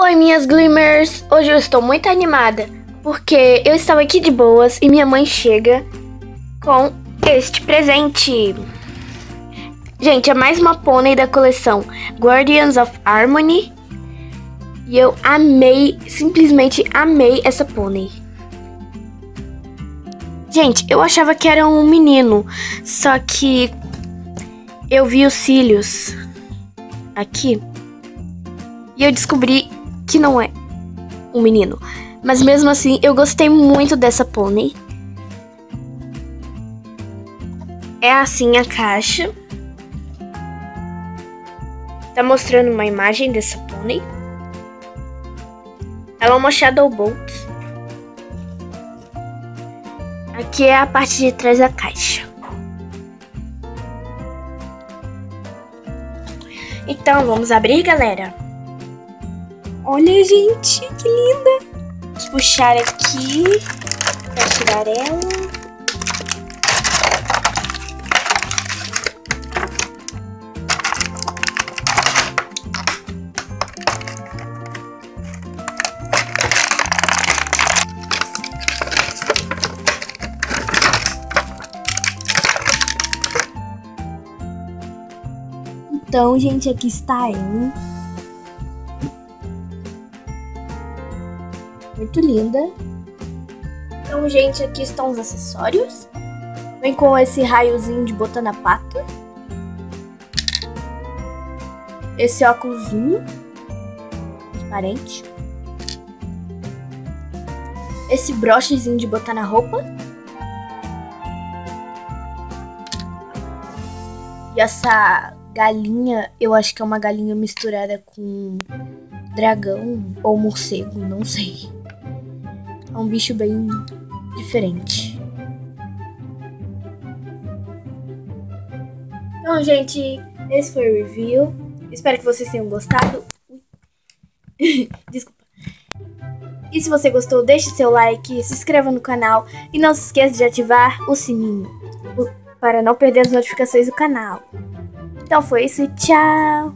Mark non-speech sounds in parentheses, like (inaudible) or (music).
Oi, minhas Glimmers! Hoje eu estou muito animada porque eu estava aqui de boas e minha mãe chega com este presente. Gente, é mais uma pônei da coleção Guardians of Harmony e eu amei, simplesmente amei essa pônei. Gente, eu achava que era um menino, só que eu vi os cílios aqui e eu descobri que não é um menino. Mas mesmo assim, eu gostei muito dessa pônei. É assim a caixa. Tá mostrando uma imagem dessa pônei. Ela é uma Shadow Bolt. Aqui é a parte de trás da caixa. Então, vamos abrir, galera. Olha, gente, que linda! Vou puxar aqui para tirar ela. Então, gente, aqui está ela. Muito linda. Então, gente, aqui estão os acessórios. Vem com esse raiozinho de botar na pata. Esse óculosinho transparente. Esse brochezinho de botar na roupa. E essa galinha, eu acho que é uma galinha misturada com dragão ou morcego, não sei. É um bicho bem diferente. Então, gente, esse foi o review. Espero que vocês tenham gostado. (laughs) Desculpa. E se você gostou, deixe seu like, se inscreva no canal e não se esqueça de ativar o sininho para não perder as notificações do canal. Então foi isso e tchau!